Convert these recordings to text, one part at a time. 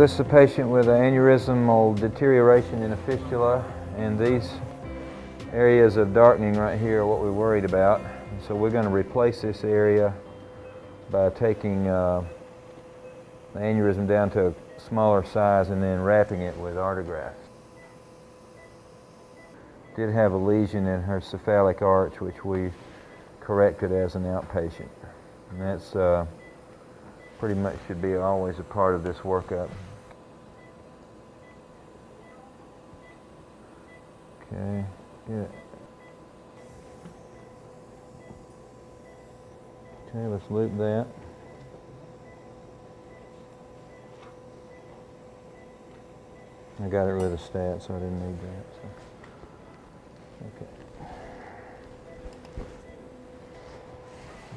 This is a patient with an aneurysmal deterioration in a fistula, and these areas of darkening right here are what we're worried about. So we're going to replace this area by taking uh, the aneurysm down to a smaller size and then wrapping it with artegraft. Did have a lesion in her cephalic arch, which we corrected as an outpatient. And that's uh, pretty much should be always a part of this workup. Okay, good. Okay, let's loop that. I got it with a stat, so I didn't need that. So. Okay.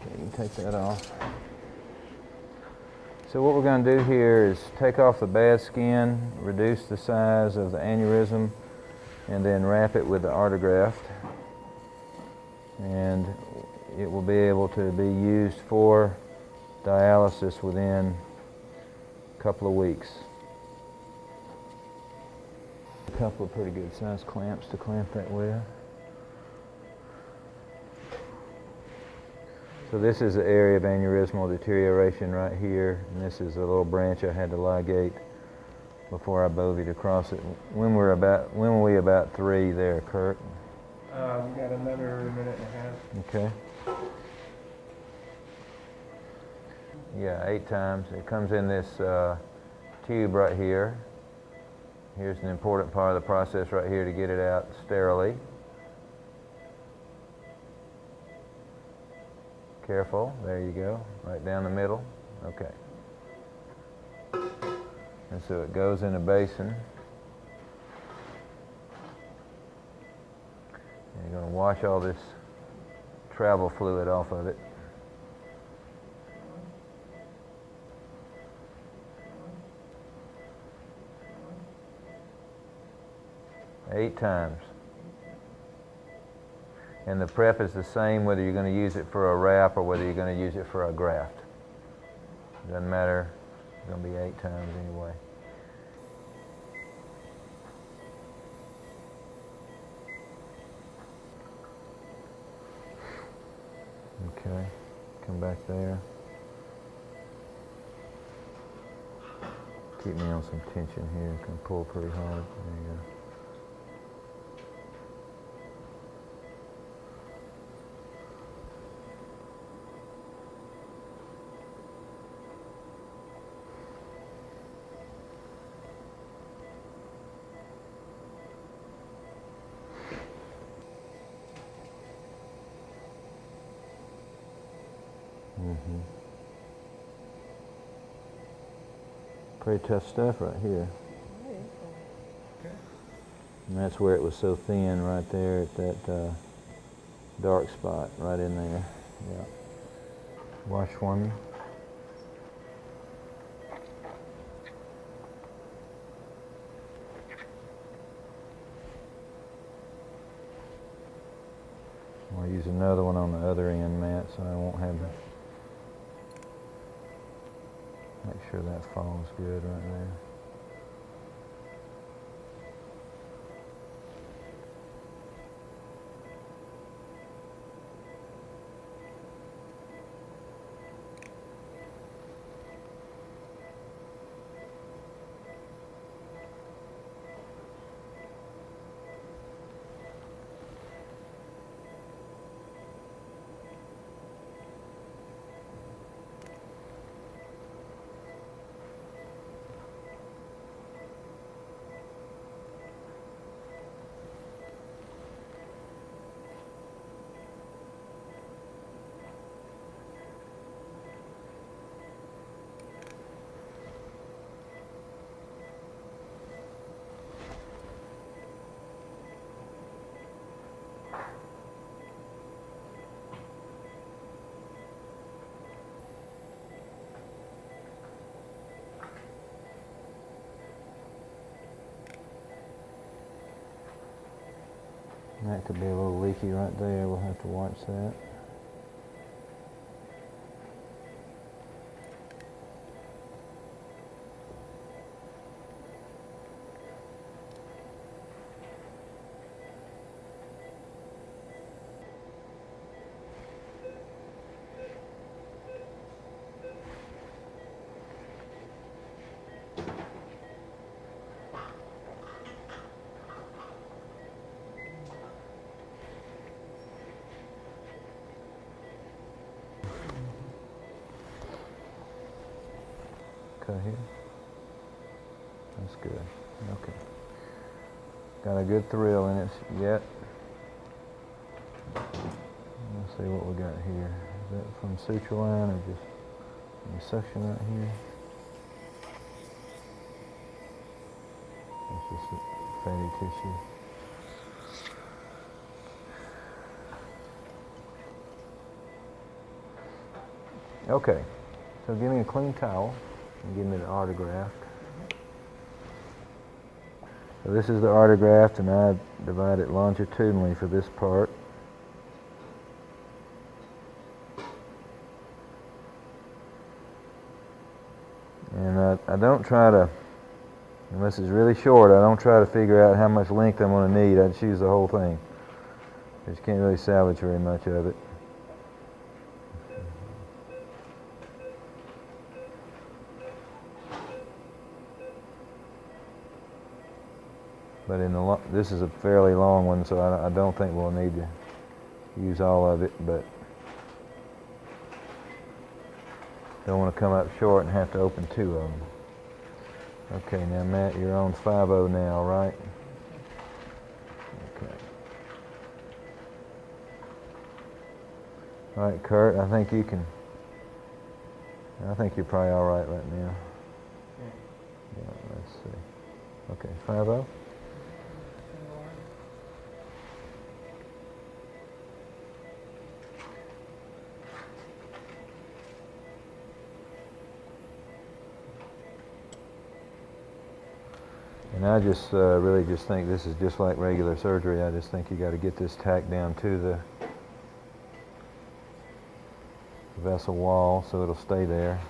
Okay, you can take that off. So what we're going to do here is take off the bad skin, reduce the size of the aneurysm, and then wrap it with the artegraft. And it will be able to be used for dialysis within a couple of weeks. A couple of pretty good sized clamps to clamp that with. So this is the area of aneurysmal deterioration right here, and this is a little branch I had to ligate before I bovied across it. When were about when were we about three there, Kurt? Uh, we got another minute and a half. Okay. Yeah, eight times. It comes in this uh, tube right here. Here's an important part of the process right here to get it out sterilely. Careful, there you go, right down the middle. Okay. And so it goes in a basin. And you're going to wash all this travel fluid off of it. Eight times. And the prep is the same whether you're going to use it for a wrap or whether you're going to use it for a graft. Doesn't matter. Going to be eight times anyway. Okay, come back there. Keep me on some tension here. Can pull pretty hard. There you go. Mm-hmm. Pretty tough stuff right here. And that's where it was so thin right there at that uh, dark spot right in there. Yeah. Wash me. I'll use another one on the other end, Matt, so I won't have. Make sure that falls good right there. That could be a little leaky right there. We'll have to watch that. Cut here. That's good. Okay. Got a good thrill in it yet. Let's see what we got here. Is that from suture line or just any suction right here? That's just fatty tissue. Okay, so give me a clean towel and give me the artegraft. So this is the artegraft, and I divide it longitudinally for this part. And I, I don't try to, unless it's really short, I don't try to figure out how much length I'm going to need. I choose the whole thing. Because you can't really salvage very much of it. But in the lo- this is a fairly long one, so I, I don't think we'll need to use all of it. But don't want to come up short and have to open two of them. Okay, now Matt, you're on 5 now, right? Okay. All right, Kurt, I think you can. I think you're probably all right right now. Yeah, let's see. Okay, 5 And I just uh, really just think this is just like regular surgery. I just think you got to get this tacked down to the vessel wall so it'll stay there.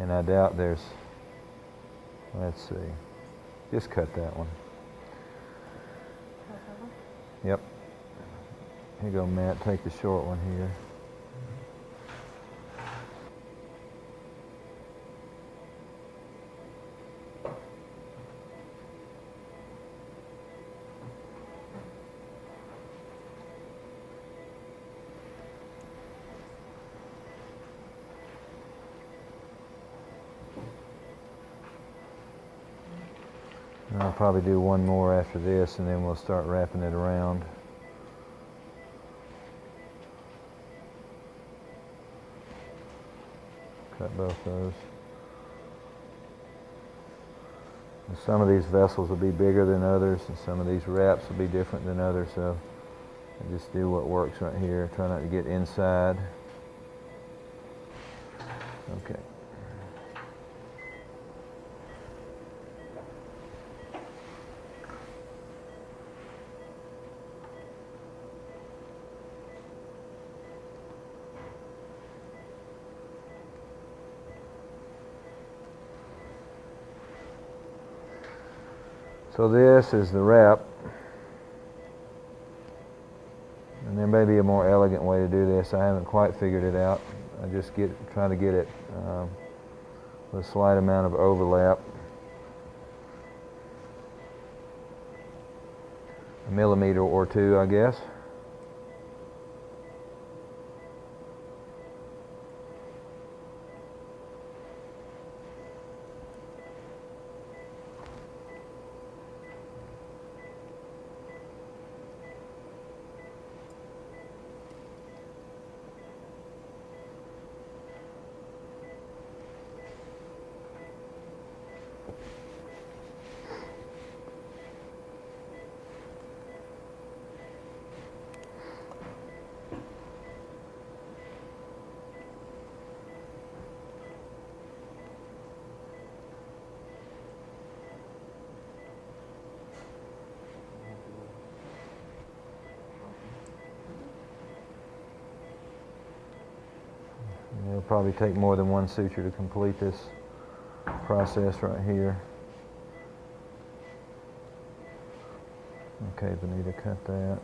And I doubt there's, let's see, just cut that one. Yep. Here go, Matt. Take the short one here. I'll probably do one more after this and then we'll start wrapping it around. Cut both those. And some of these vessels will be bigger than others and some of these wraps will be different than others so I just do what works right here. Try not to get inside. Okay. So this is the wrap. And there may be a more elegant way to do this. I haven't quite figured it out. I just get trying to get it um, with a slight amount of overlap. A millimeter or two, I guess. Probably take more than one suture to complete this process right here. Okay, Benita, cut that.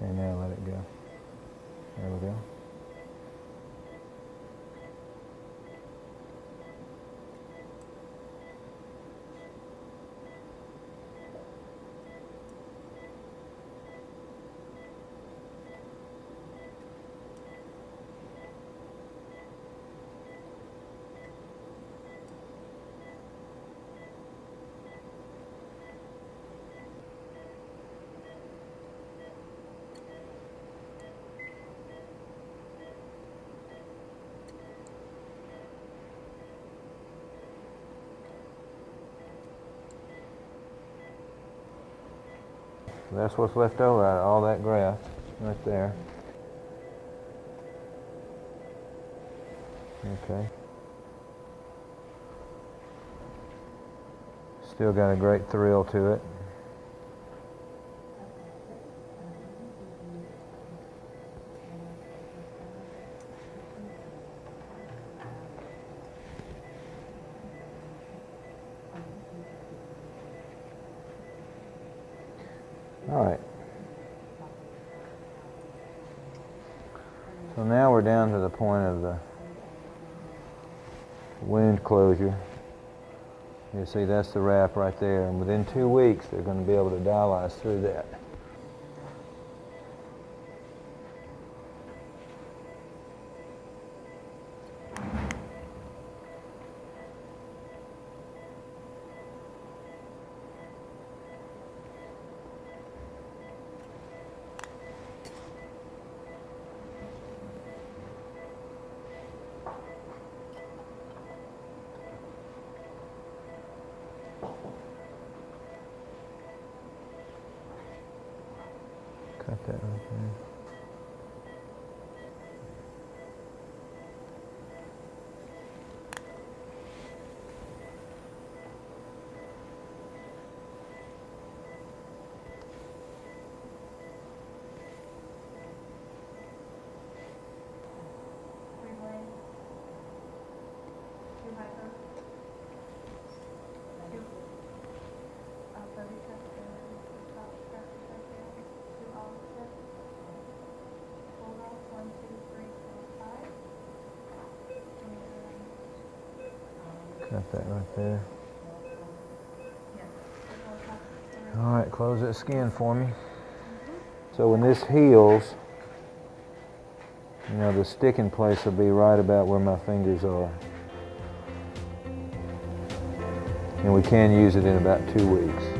Okay, now let it go. There we go. That's what's left over out of all that grass right there. Okay. Still got a great thrill to it. Down to the point of the wound closure. You see, that's the wrap right there. And within two weeks, they're going to be able to dialyze through that. Cut that right there. Relay. Two hyper. Two. Alpha receptor, two top structures right there, two alpha. Hold off, one, two, three, four, five. Cut that right there. All right, close that skin for me. So when this heals, you know, the sticking place will be right about where my fingers are. And we can use it in about two weeks.